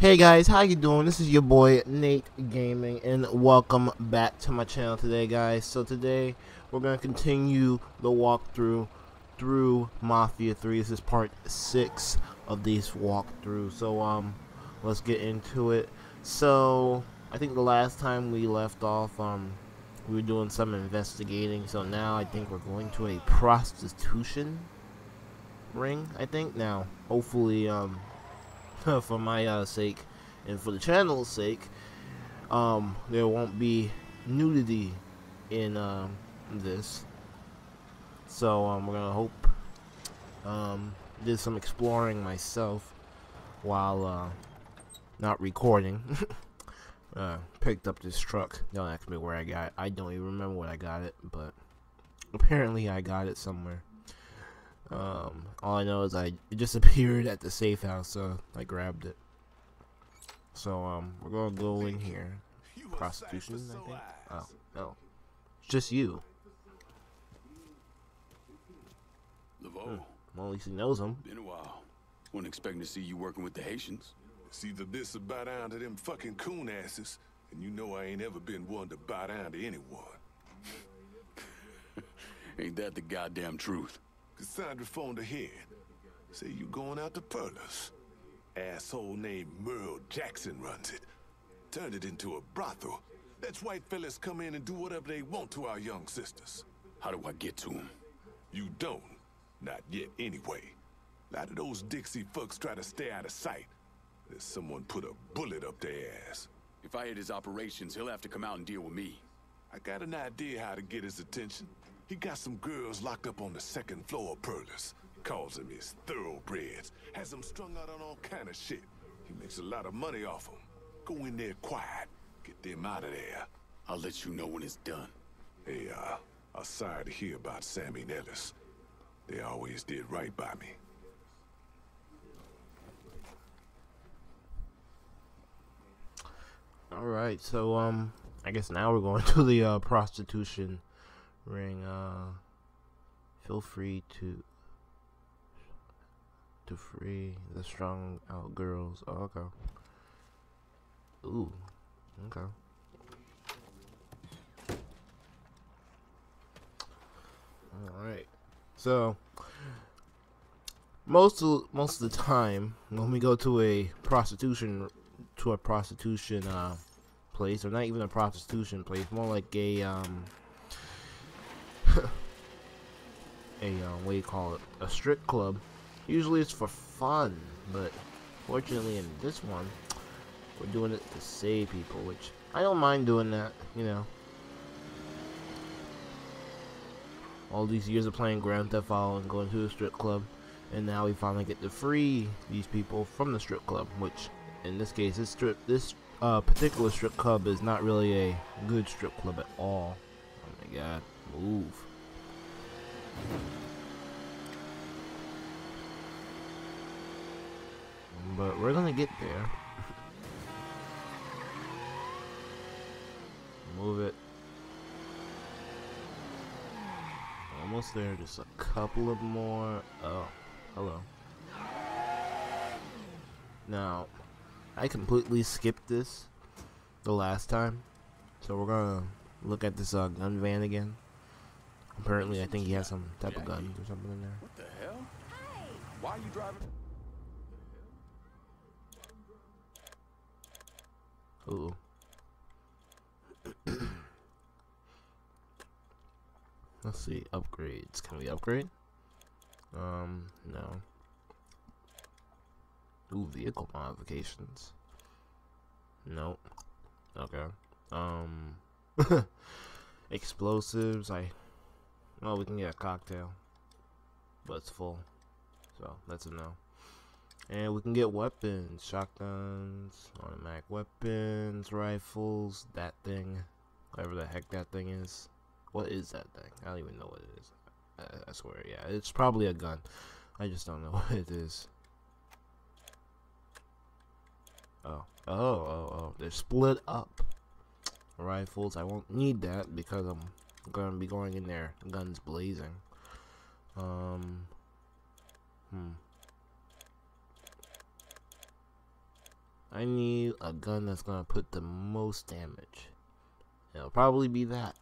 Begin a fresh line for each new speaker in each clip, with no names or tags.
Hey guys, how you doing? This is your boy Nate Gaming and welcome back to my channel today guys. So today we're going to continue the walkthrough through Mafia 3. This is part 6 of these walkthroughs. So um let's get into it. So I think the last time we left off um we were doing some investigating. So now I think we're going to a prostitution ring, I think. Now, hopefully um for my uh, sake and for the channel's sake, um, there won't be nudity in uh, this. So um, we're gonna hope. Um, did some exploring myself while uh, not recording. uh, picked up this truck. Don't ask me where I got it. I don't even remember where I got it, but apparently I got it somewhere. Um, all I know is I it just appeared at the safe house, so I grabbed it. So um, we're gonna go in here. Prostitution, I think. Oh no, it's just you.
Laveau,
Hmm. Well, at least he knows him.
been a while. Wasn't expecting to see you working with the Haitians.
It's either this or bow down to them fucking coon asses, and you know I ain't ever been one to bow down to anyone.
Ain't that the goddamn truth?
Cassandra phoned ahead. Say you going out to Perlas. Asshole named Merle Jackson runs it. Turned it into a brothel. Lets white fellas come in and do whatever they want to our young sisters.
How do I get to him?
You don't. Not yet, anyway. A lot of those Dixie fucks try to stay out of sight. There's someone put a bullet up their ass.
If I hit his operations, he'll have to come out and deal with me.
I got an idea how to get his attention. He got some girls locked up on the second floor of Perlis. Calls them his thoroughbreds. Has them strung out on all kind of shit. He makes a lot of money off them. Go in there quiet. Get them out of there.
I'll let you know when it's done.
Hey, uh, I'm sorry to hear about Sammy and Ellis. They always did right by me.
All right, so um, I guess now we're going to the uh, prostitution ring. Uh, feel free to to free the strong out girls. Oh, okay. Ooh, okay. All right. So most of most of the time when we go to a prostitution to a prostitution uh place or not even a prostitution place, more like a um a uh, what do you call it? A strip club. Usually it's for fun, but fortunately in this one we're doing it to save people, which I don't mind doing that, you know. All these years of playing Grand Theft Auto and going to a strip club, and now we finally get to free these people from the strip club, which in this case, this strip, this uh, particular strip club is not really a good strip club at all. Oh my god, move. But we're gonna get there. Move it. Almost there, just a couple of more. Oh, hello. Now, I completely skipped this the last time, so we're gonna look at this uh, gun van again. Apparently, I think he has some type of guns or something in there.
What the hell? Why are you driving?
Ooh. Let's see, upgrades. Can we upgrade? Um, no. Ooh, vehicle modifications. Nope. Okay. Um, explosives. I. Well, we can get a cocktail, but it's full, so that's a no. And we can get weapons, shotguns, automatic weapons, rifles, that thing, whatever the heck that thing is. What is that thing? I don't even know what it is. I, I swear, yeah, it's probably a gun. I just don't know what it is. Oh, oh, oh, oh, they're split up. Rifles, I won't need that because I'm gonna be going in there, guns blazing. Um, hmm. I need a gun that's gonna put the most damage. It'll probably be that.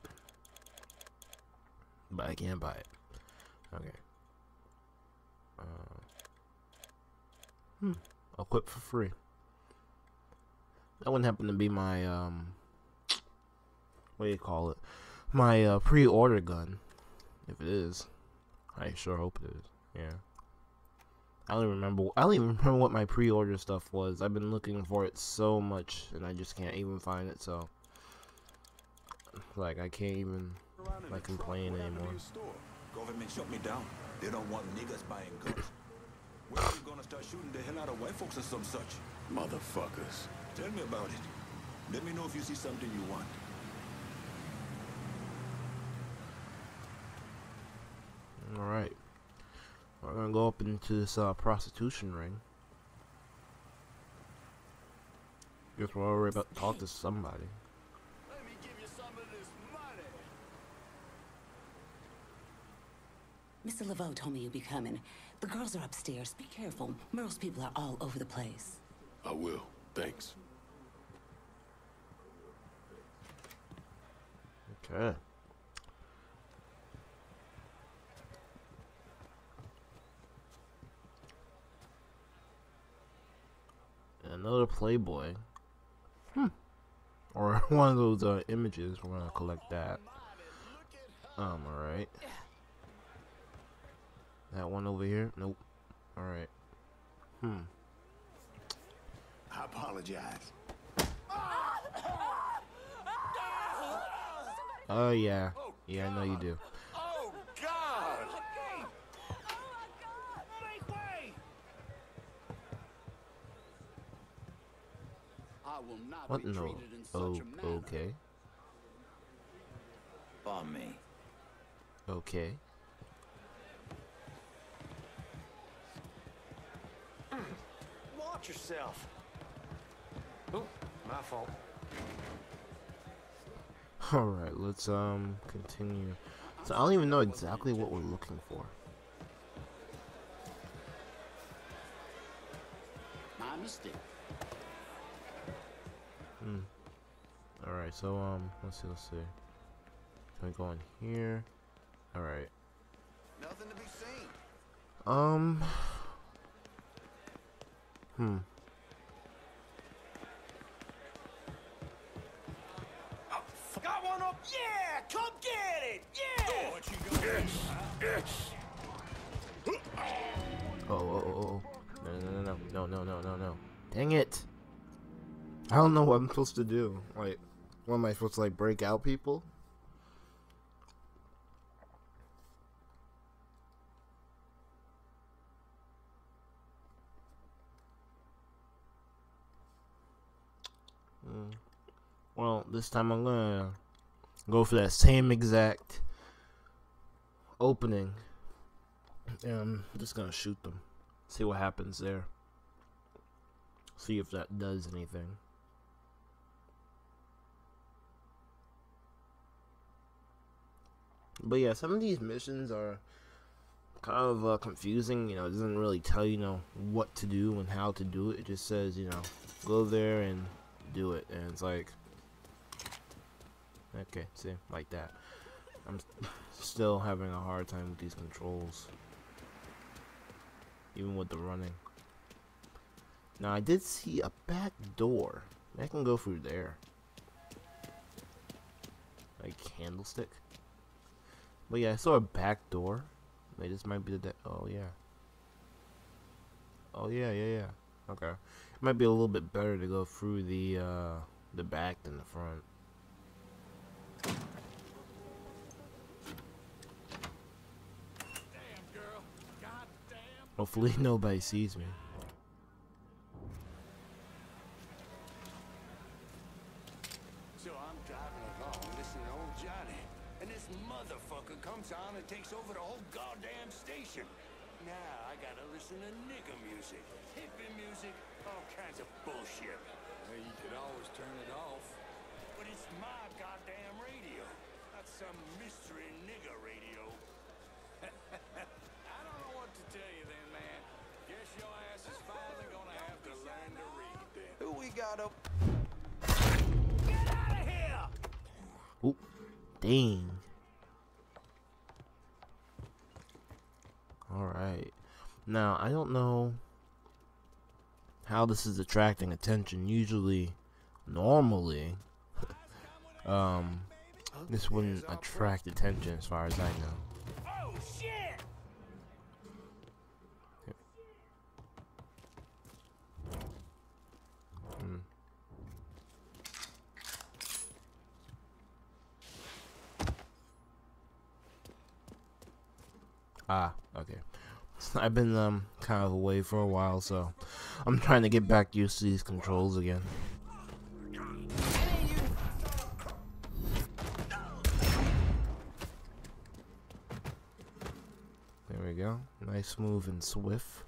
But I can't buy it. Okay. Uh, hmm. Equip for free. That wouldn't happen to be my um what do you call it? My uh, pre-order gun. If it is. I sure hope it is. Yeah. I don't even remember. I don't even remember what my pre-order stuff was. I've been looking for it so much, and I just can't even find it. So, like, I can't even like complain anymore.
Government shut me down. They don't want niggas buying guns. When are you gonna start shooting the hell out of white folks or some such?
Motherfuckers.
Tell me about it. Let me know if you see something you want.
All right. We're gonna go up into this uh, prostitution ring. Guess we're already about to talk to somebody.
Let me give you some of this money.
Mr. Laveau told me you'd be coming. The girls are upstairs. Be careful. Merle's people are all over the place.
I will. Thanks.
Okay. Another Playboy. Hmm. Or one of those uh, images. We're gonna collect that. Um. All right. That one over here. Nope. All right. Hmm.
I apologize.
Oh yeah. Yeah, I know you do.
Oh, God!
I will not
What
be
no?
treated in such
Oh,
a manner.
okay.
On me.
Okay.
Watch yourself. Oh, my fault.
All right. Let's um continue. So I don't even know exactly what we're looking for.
My mistake.
All right. So um, let's see. Let's see. Can we go in here? All right.
Nothing to be seen.
Um. Hmm.
Got one up? Yeah! Come get it! Yeah!
Oh, oh, oh, oh. No, no, no, no, no, no, no, no. Dang it. I don't know what I'm supposed to do. Like, what am I supposed to, like, break out people? Hmm. Well, this time I'm gonna go for that same exact opening and I'm just gonna shoot them. See what happens there. See if that does anything. But yeah, some of these missions are kind of uh, confusing. You know, it doesn't really tell you, know what to do and how to do it. It just says, you know, go there and do it, and it's like, okay, see, like that. I'm still having a hard time with these controls. Even with the running. Now I did see a back door. I can go through there. Like candlestick. But yeah, I saw a back door. Wait, this might be the. oh yeah. Oh yeah, yeah, yeah. Okay. It might be a little bit better to go through the uh the back than the front. Hopefully nobody sees me.
So I'm driving along, listening to old Johnny, and this motherfucker comes on and takes over the whole goddamn station. Now I gotta listen to nigga music, hippie music, all kinds of bullshit.
Well, you could always turn it off.
But it's my goddamn radio, not some mystery nigga radio.
I don't know what to tell you then, man. Guess your ass is finally gonna have to learn to read then.
Who we
gotta.
Oop. Dang. Alright. Now, I don't know how this is attracting attention. Usually, normally, um, this wouldn't attract attention as far as I know. Ah, okay. I've been um kind of away for a while, so I'm trying to get back used to these controls again. There we go. Nice, move and swift.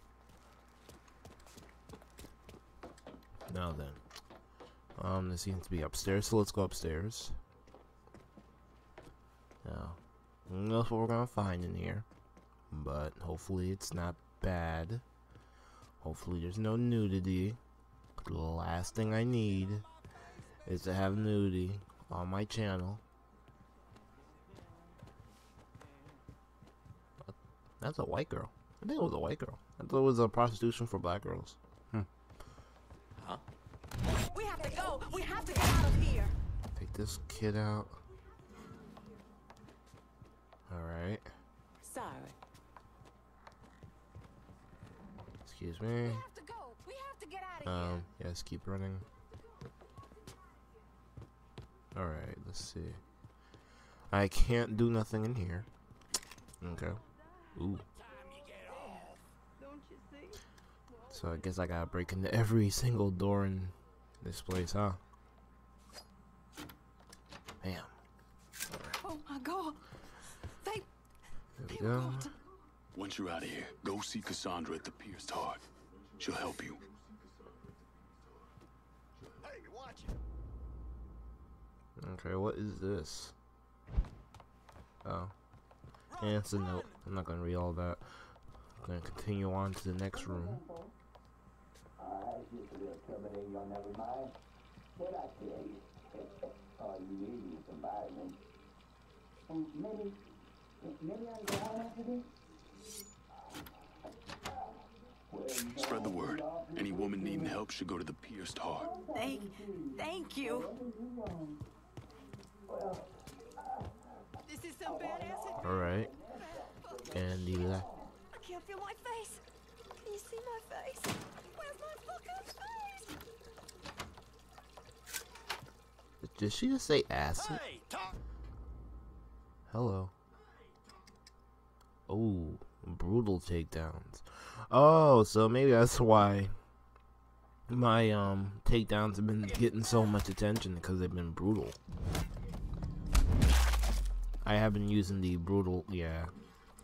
Now then, um, this seems to be upstairs, so let's go upstairs. Now, knows what we're gonna find in here? But hopefully it's not bad. Hopefully there's no nudity. The last thing I need is to have nudity on my channel. That's a white girl. I think it was a white girl. I thought it was a prostitution for black girls. Hmm. Huh?
We have to go. We have to get out of here.
Take this kid out. Alright.
Sorry.
Excuse me.
We have to go. We have to get of here.
Um, yes, keep running. Alright, let's see. I can't do nothing in here. Okay. Ooh. So I guess I gotta break into every single door in this place, huh? Bam.
Oh my god. They
There we
they
go.
Got to-
Once you're out of here, go see Cassandra at the Pierced Heart. She'll help you.
Hey, watch it.
Okay, what is this? Oh. And it's a note. I'm not gonna read all that. I'm gonna continue on to the next room.
Spread the word. Any woman needing help should go to the Pierced Heart.
Thank, thank you. This is some badass.
Alright. And the left.
I can't feel my face. Can you see my face? Where's my fucking face?
Did she just say acid?
Hey.
Hello. Oh, brutal takedowns. Oh, so maybe that's why my um takedowns have been getting so much attention because they've been brutal. I have been using the brutal, yeah.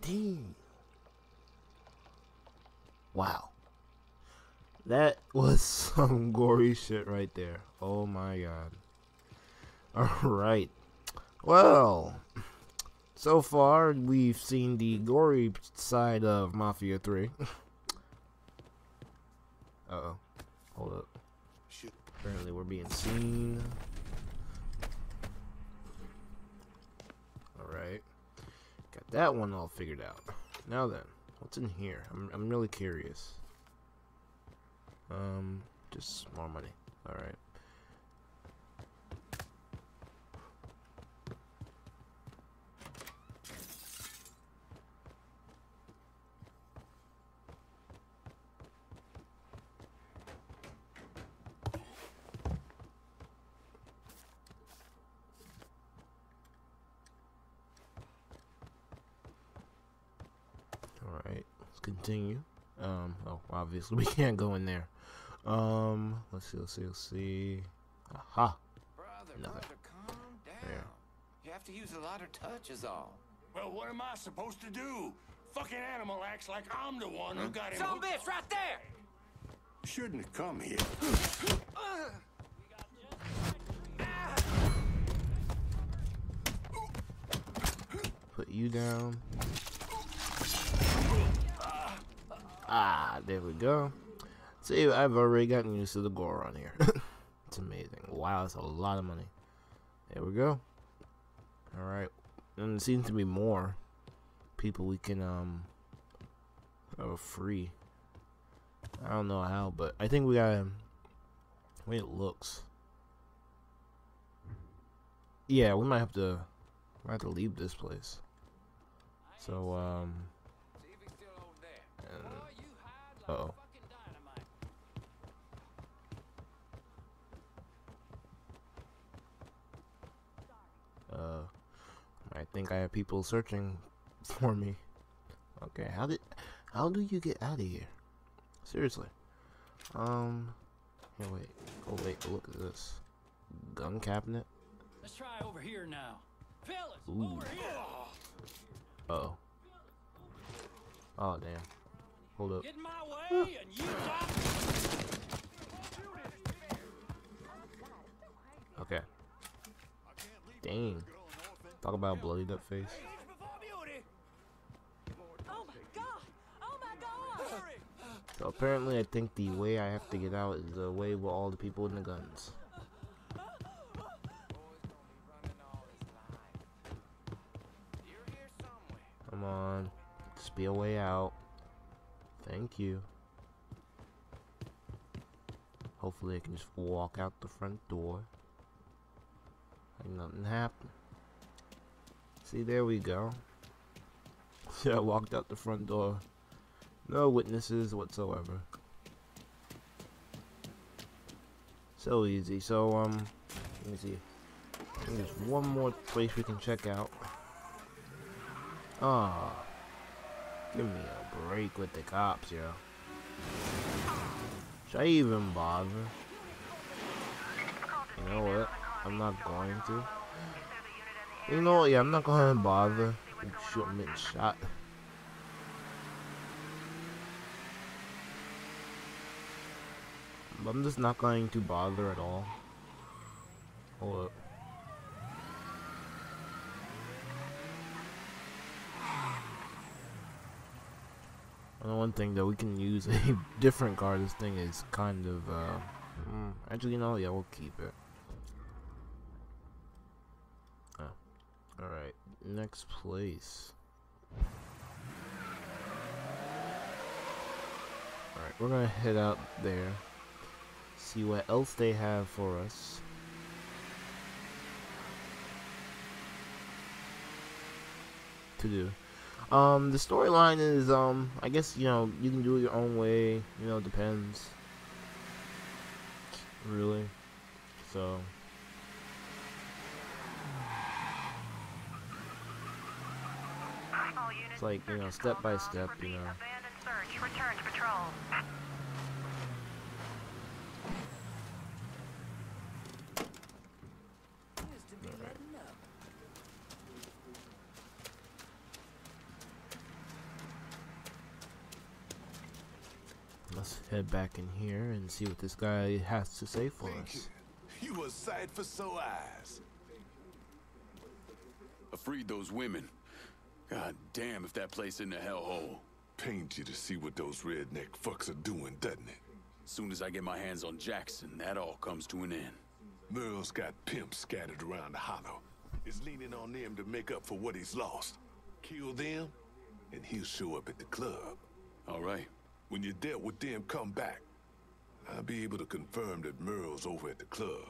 Dang. Wow. That was some gory shit right there. Oh my god. Alright. Well, so far we've seen the gory side of Mafia 3. uh oh. Hold up.
Shit.
Apparently we're being seen. Alright. Got that one all figured out. Now then, what's in here? I'm, I'm really curious. Um, just more money. Alright. Alright, let's continue. Um, oh, obviously we can't go in there. Um, let's see, let's see, let's see. Aha!
Brother,
Nothing.
brother, calm down.
There.
You have to use a lot of touch is all.
Well, what am I supposed to do? Fucking animal acts like I'm the one who got him.
Some
hooked.
bitch right there!
Shouldn't have come here.
Put you down. Ah, there we go. See, I've already gotten used to the gore on here. It's amazing. Wow, that's a lot of money. There we go. All right, and there seems to be more people we can um uh, free. I don't know how, but I think we got the way it looks. Yeah, we might have to might have to leave this place. So um uh oh. Uh I think I have people searching for me. Okay, how did how do you get out of here? Seriously. Um here wait. Oh wait, look at this. Gun cabinet?
Let's try over here now. Fellas,
Ooh.
over here.
Oh. Oh damn. Hold up.
Get in my way and you stop.
Okay. Dang. Talk about bloodied up face.
Oh my god! Oh my god!
So apparently I think the way I have to get out is the way with all the people in the guns. Come on. Just be a way out. Thank you. Hopefully I can just walk out the front door. Like nothing happened. See, there we go. See, I walked out the front door. No witnesses whatsoever. So easy. So, um, let me see. There's one more place we can check out. Ah. Give me a break with the cops, yo. Should I even bother? You know what? I'm not going to. You know what? Yeah, I'm not going to bother. Shoot getting shot. I'm just not going to bother at all. Hold up. One thing that we can use a different car. This thing is kind of, uh, mm, actually, no, yeah, we'll keep it. Oh, all right. Next place. All right, we're gonna head out there. See what else they have for us. To do. Um, the storyline is, um, I guess, you know, you can do it your own way, you know, it depends. Really. So. It's like, you know, step by step, you know.
Return to patrol.
Let's head back in here and see what this guy has to say for us.
You a sight for sore eyes.
I freed those women. God damn if that place in the hellhole.
Pains you to see what those redneck fucks are doing, doesn't it?
As soon as I get my hands on Jackson, that all comes to an end.
Merle's got pimps scattered around the hollow. Is leaning on them to make up for what he's lost. Kill them, and he'll show up at the club.
All right.
When you dealt with them, come back. I'll be able to confirm that Merle's over at the club.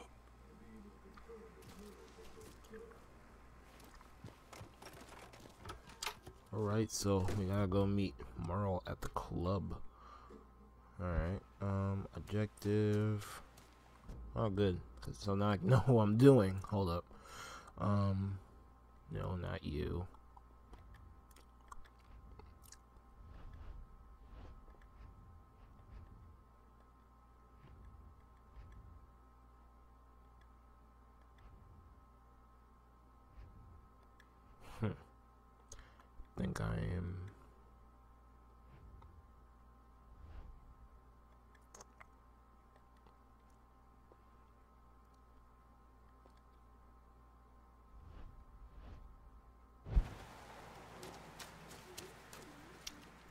Alright, so we gotta go meet Merle at the club. Alright, um, objective. Oh, good. So now I know what I'm doing. Hold up. Um, no, not you. Hmm. Think I am.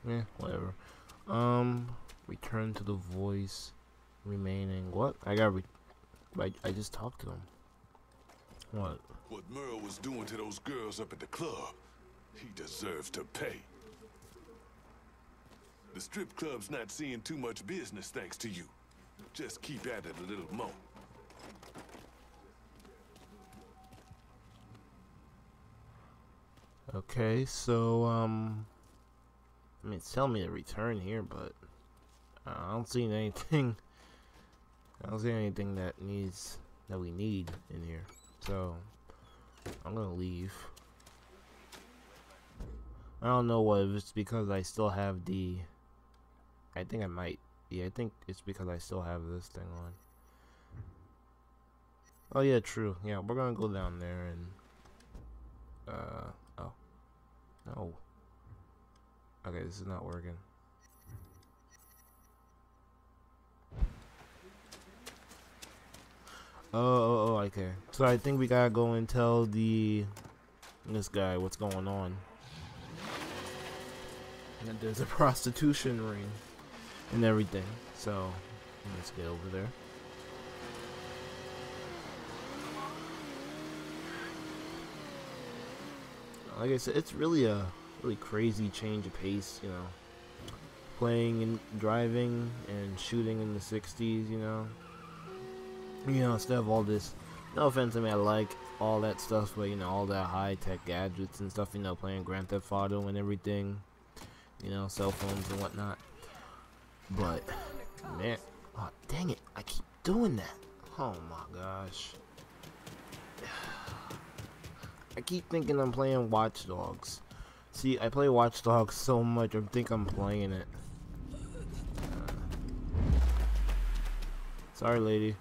Yeah, whatever. Um, return to the voice. Remaining what? I got re I, I just talked to him. What?
What Merle was doing to those girls up at the club, he deserves to pay. The strip club's not seeing too much business thanks to you. Just keep at it a little more.
Okay, so, um... I mean, it's telling me to return here, but... I don't see anything... I don't see anything that needs... That we need in here. So... I'm gonna leave. I don't know what, if it's because I still have the... I think I might... Yeah, I think it's because I still have this thing on. Oh yeah, true. Yeah, we're gonna go down there and... Uh... Oh. No. Okay, this is not working. Oh, oh, oh, okay. So I think we gotta go and tell the this guy what's going on. And there's a prostitution ring and everything. So let's get over there. Like I said, it's really a really crazy change of pace, you know. Playing and driving and shooting in the 60s, you know. You know, instead of all this, no offense, I mean, I like all that stuff, but you know, all that high tech gadgets and stuff, you know, playing Grand Theft Auto and everything, you know, cell phones and whatnot. But, man, oh, dang it, I keep doing that. Oh my gosh. I keep thinking I'm playing Watch Dogs. See, I play Watch Dogs so much, I think I'm playing it. Sorry, lady,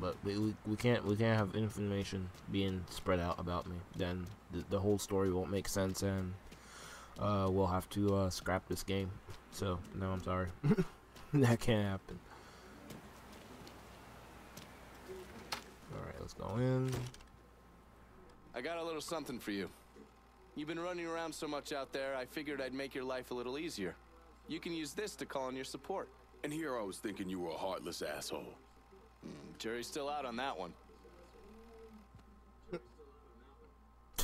but we, we, we can't we can't have information being spread out about me. Then the, the whole story won't make sense, and uh, we'll have to uh, scrap this game. So no, I'm sorry, that can't happen. All right, let's go in.
I got a little something for you. You've been running around so much out there, I figured I'd make your life a little easier. You can use this to call in your support.
And here I was thinking you were a heartless asshole.
Mm, jury's still out on that one.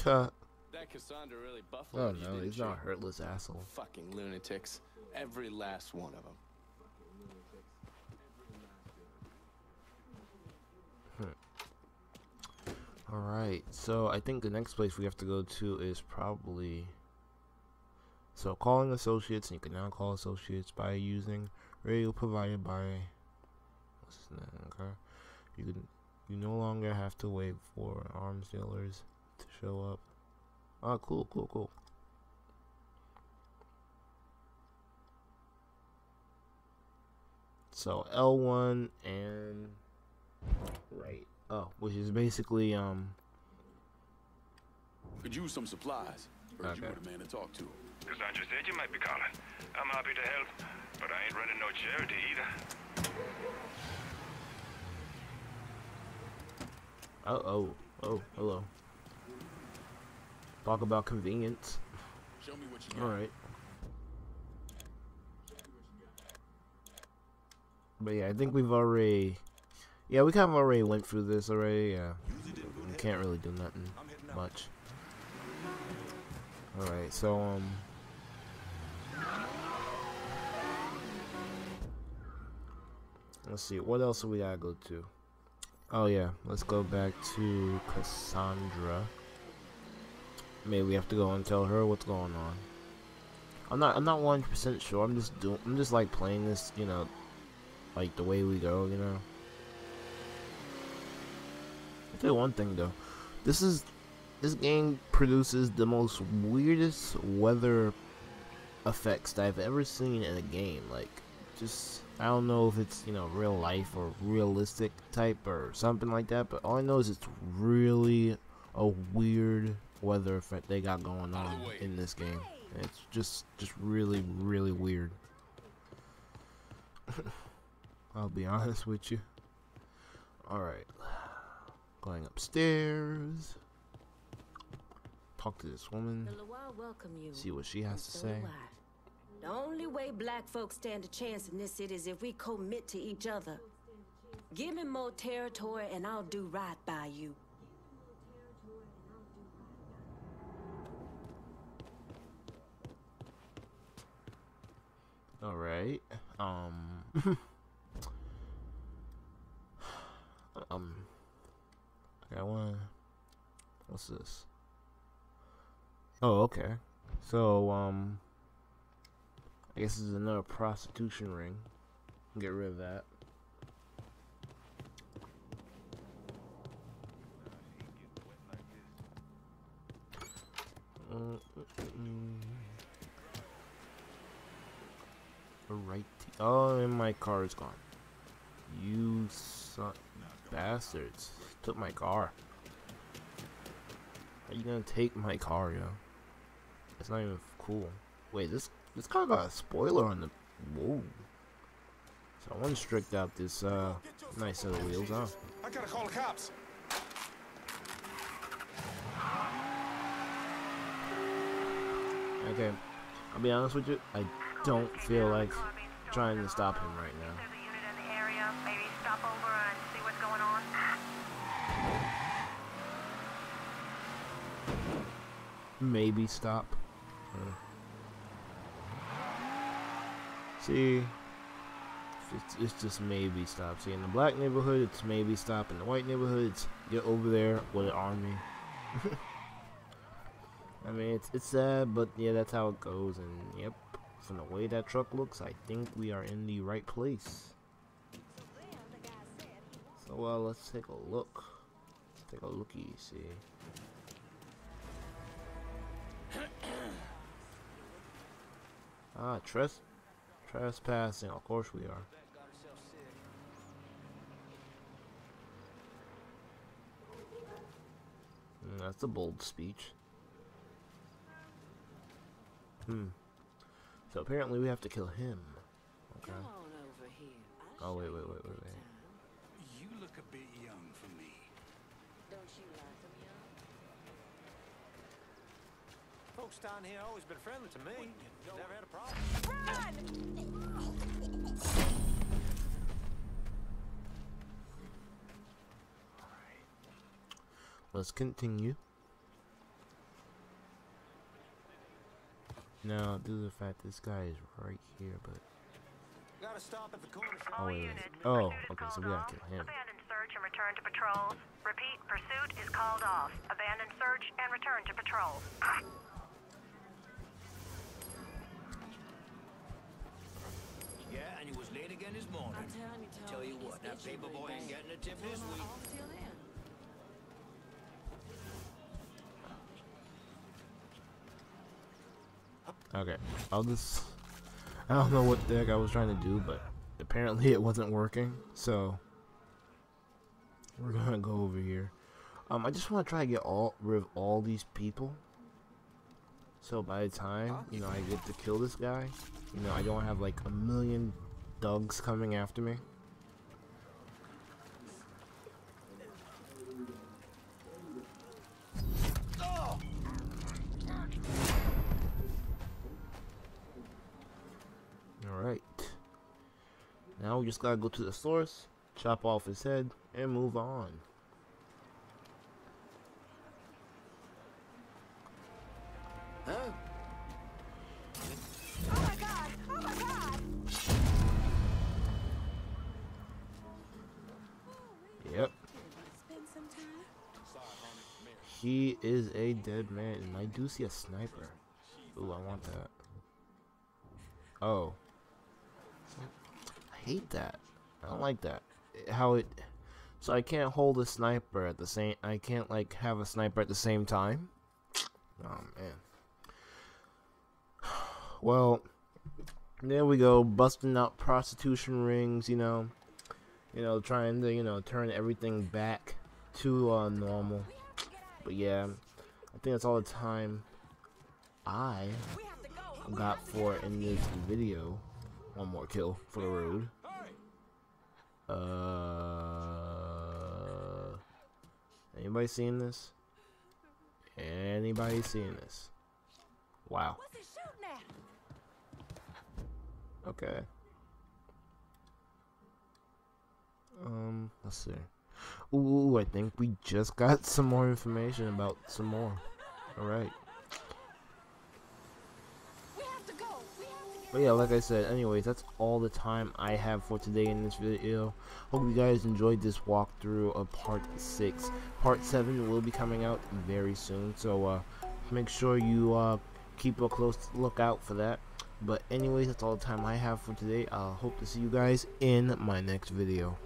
Uh,
That Cassandra really
oh no, he's not a hurtless asshole.
Fucking lunatics. Every last one of them.
Alright, so I think the next place we have to go to is probably... So calling associates, and you can now call associates by using radio provided by... What's his name? Okay. You can you no longer have to wait for arms dealers to show up. Oh, cool, cool, cool. So L1 and right. Oh, which is basically um.
Could use some supplies. Heard you
Okay.
were the man to talk to.
Cassandra said you might be calling. I'm happy to help, but I ain't running no charity either.
Oh, oh, oh, hello. Talk about convenience.
Show me what you got.
All right. But yeah, I think we've already. Yeah, we kind of already went through this already. Yeah, we can't really do nothing much. All right, so um. Let's see, what else do we gotta go to? Oh yeah, let's go back to Cassandra. Maybe we have to go and tell her what's going on. I'm not I'm not 100% sure. I'm just doing I'm just like playing this, you know, like the way we go, you know. I'll tell one thing though. This is this game produces the most weirdest weather effects that I've ever seen in a game. Like just I don't know if it's, you know, real life or realistic type or something like that, but all I know is it's really a weird weather effect they got going on in this game. It's just just really really weird. I'll be honest with you. All right. Going upstairs. Talk to this woman.
The Loa welcome you.
See what she has to say.
The only way black folks stand a chance in this city is if we commit to each other.
Give me more territory and I'll do right by you.
Right. Um. um. Okay, I wanna. What's this? Oh, okay. So, um. I guess this is another prostitution ring. Get rid of that. Uh, mm, mm. Alright. Oh, and my car is gone. You son bastards. Took my car. Are you gonna take my car, yo? It's not even cool. Wait, this this car got a spoiler on the whoa. So I want to strict out this uh nice set of wheels, huh?
I gotta call the cops.
Okay. I'll be honest with you, I don't feel like trying to stop him right now.
There's a unit in the area. Maybe stop over see what's going on.
Maybe stop. See, it's, it's just maybe stop. See, in the black neighborhood, it's maybe stop. In the white neighborhood, it's get over there with an army. I mean, it's it's sad, but yeah, that's how it goes. And yep, from the way that truck looks, I think we are in the right place. So uh, let's take a look. Let's take a looky. See. Ah, tres trespassing. Of course we are. Mm, that's a bold speech. Hmm. So apparently we have to kill him. Okay. Oh wait, wait, wait, wait, wait.
You look a bit young for me.
Folks down here always been friendly to me. Never had a problem. Run!
Let's continue. Now, due to the fact this guy is right here, but
Gotta stop at the corner shop.
oh wait, wait. oh, okay, so we gotta kill him.
Abandon search and return to patrols. Repeat, pursuit is called off. Abandon search and return to patrols.
Yeah, and he was late again this morning.
I'm telling you, Tony,
Tell you what, that
itching
paper boy ain't getting a tip this week.
Okay, I'll just. I don't know what the heck I was trying to do, but apparently it wasn't working. So we're gonna go over here. Um, I just want to try to get all rid of all these people. So by the time you know I get to kill this guy, you know I don't have like a million thugs coming after me. Now we just gotta go to the source, chop off his head, and move on.
Oh my god! Oh my god!
Yep.
Spend some time.
He is a dead man, and I do see a sniper. Ooh, I want that. Oh. I hate that. I don't like that. How it. So I can't hold a sniper at the same. I can't like have a sniper at the same time. Oh man. Well, there we go, busting out prostitution rings. You know, you know, trying to you know turn everything back to uh, normal. But yeah, I think that's all the time I got for in this video. One more kill for the road. Uh, anybody seeing this? Anybody seeing this? Wow.
What's he shooting at?
Okay. Um, let's see. Ooh, I think we just got some more information about some more. Alright. But yeah, like I said, anyways, that's all the time I have for today in this video. Hope you guys enjoyed this walkthrough of part 6. Part 7 will be coming out very soon, so uh, make sure you uh, keep a close lookout for that. But anyways, that's all the time I have for today. I hope to see you guys in my next video.